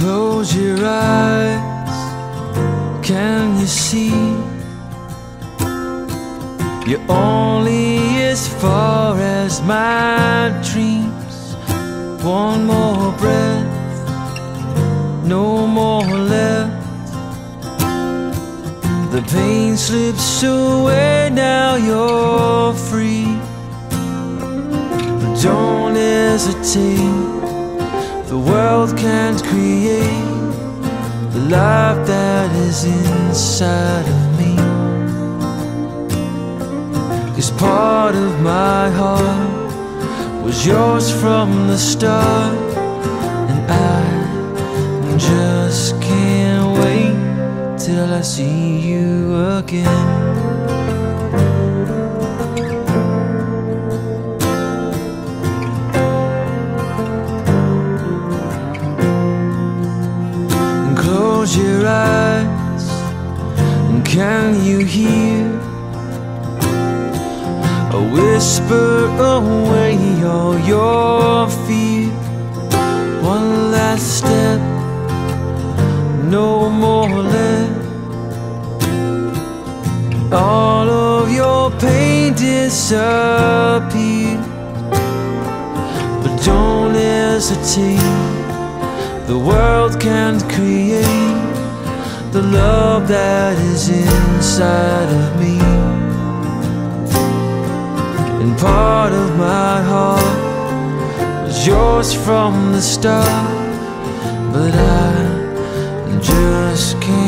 your eyes, can you see? You're only as far as my dreams. One more breath, no more left. The pain slips away, now you're free. But don't hesitate, the world can't create the love that is inside of me. Cause part of my heart was yours from the start, and I just can't wait till I see you again. Your eyes, and can you hear a whisper away all your fear? One last step, no more left. All of your pain disappear, but don't hesitate. The world can't create the love that is inside of me. And part of my heart was yours from the start, but I just can't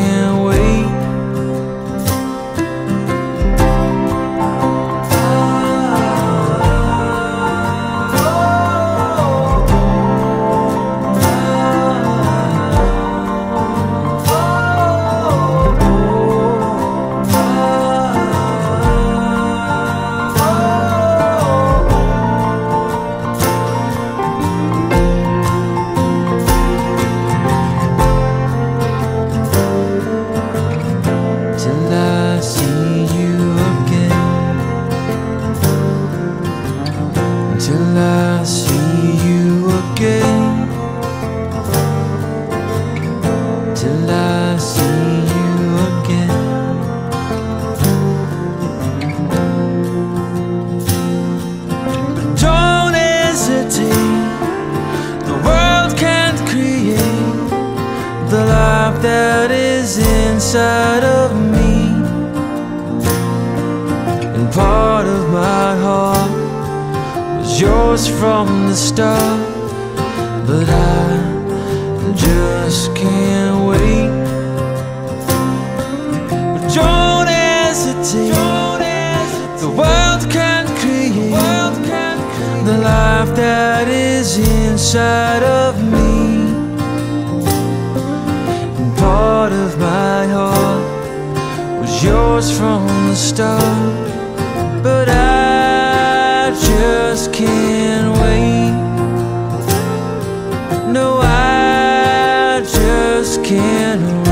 inside of me. And part of my heart was yours from the start, but I just can't wait. But don't hesitate. The world can't create the life that is inside of yours from the start, but I just can't wait. No, I just can't wait